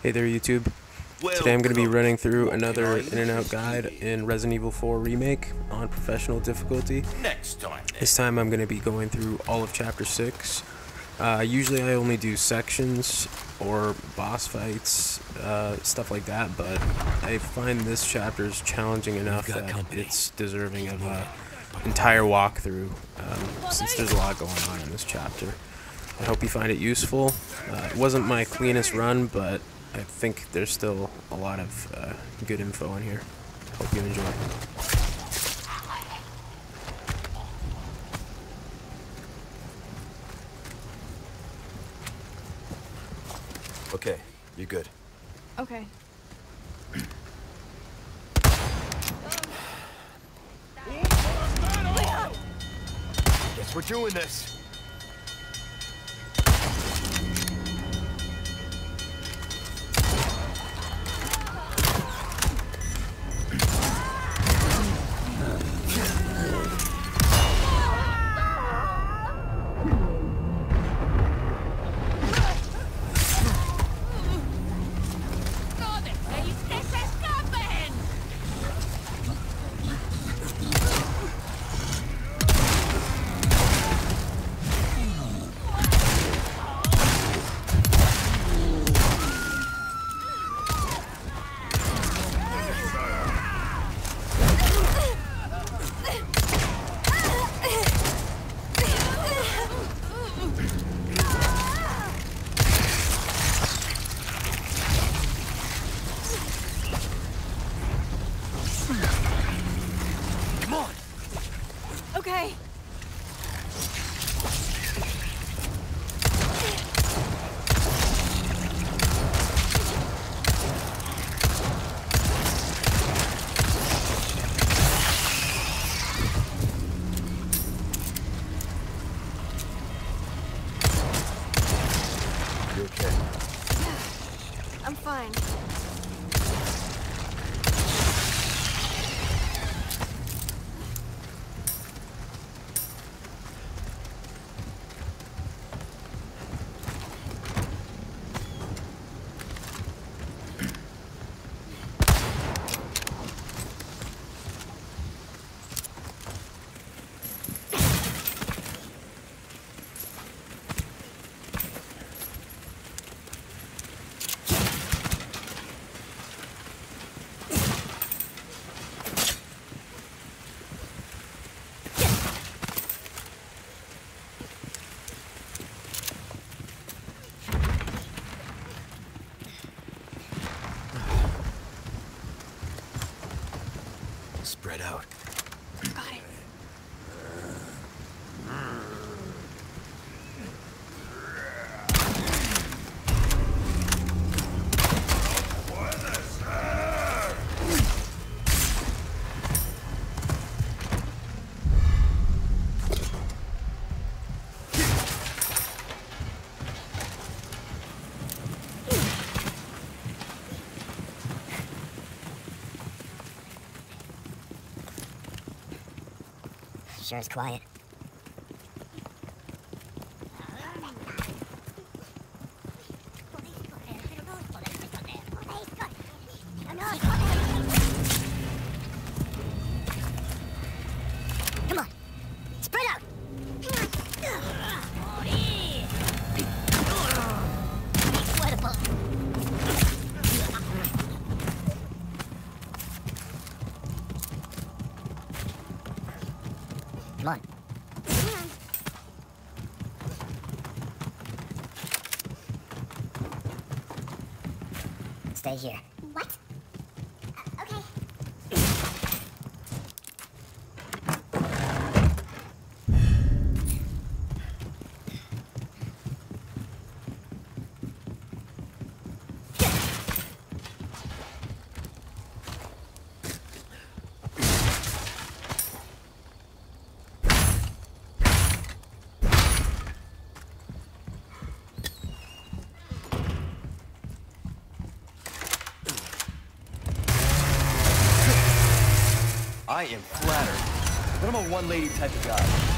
Hey there YouTube. Today I'm going to be running through another in and out guide in Resident Evil 4 Remake on professional difficulty. Next time. This time I'm going to be going through all of chapter 6. Uh, usually I only do sections or boss fights, uh, stuff like that, but I find this chapter is challenging enough that company. it's deserving of an entire walkthrough um, since there's a lot going on in this chapter. I hope you find it useful. Uh, it wasn't my cleanest run, but I think there's still a lot of uh, good info in here. Hope you enjoy. Okay, you're good. Okay. Guess we're doing this. Got it. Sure is quiet. Stay here. I am flattered, but I'm a one-lady type of guy.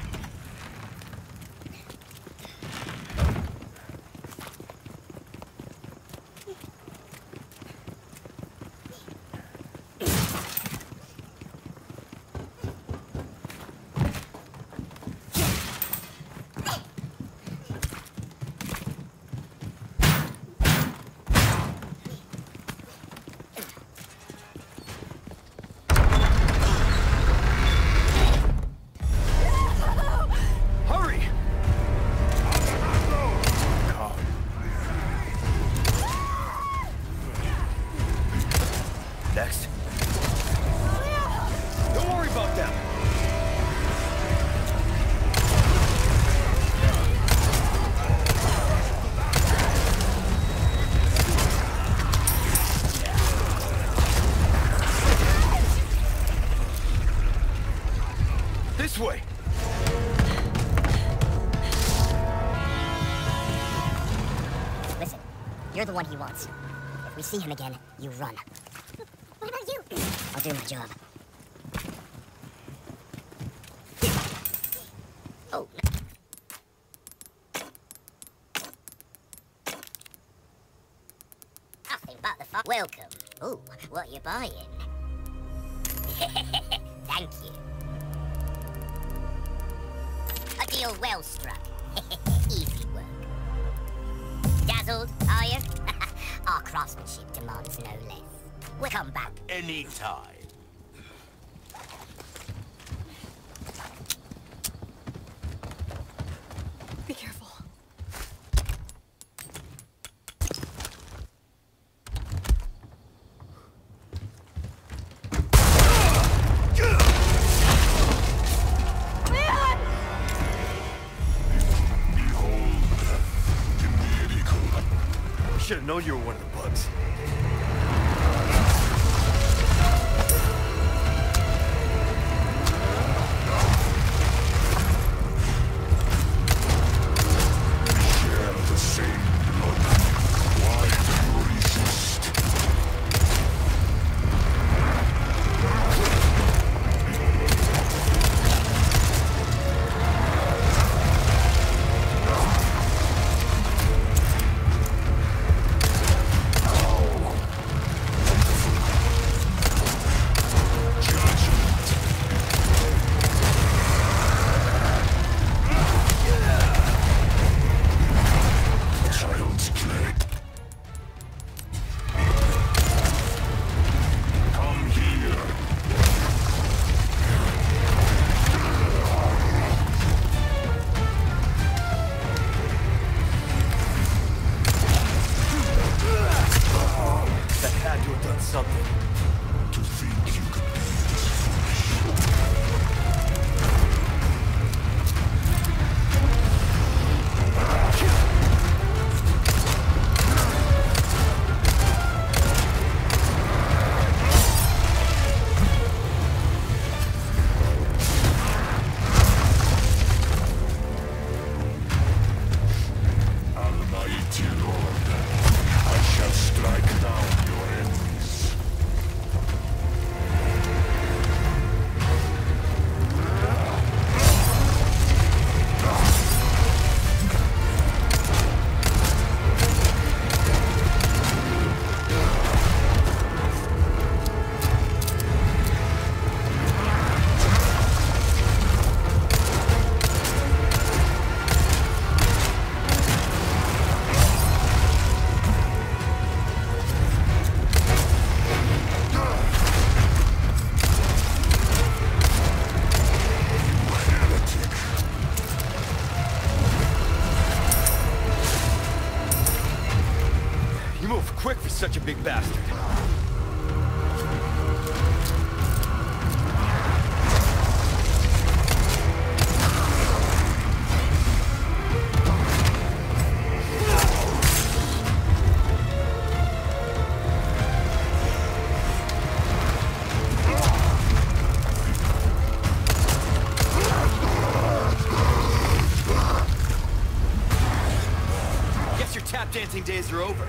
Next. Don't worry about them. This way. Listen, you're the one he wants. If we see him again, you run. I'll do my job. Oh. Nothing but the Welcome. Ooh, what you buying? Thank you. A deal well struck. Easy work. Dazzled, are you? Our craftsmanship demands no less. Come back. Anytime. Such a big bastard. Guess your tap dancing days are over.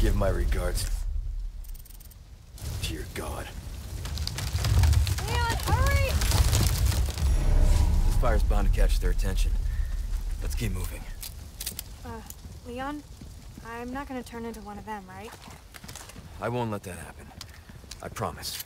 Give my regards to your god. Leon, hurry! This fire's bound to catch their attention. Let's keep moving. Uh, Leon, I'm not gonna turn into one of them, right? I won't let that happen. I promise.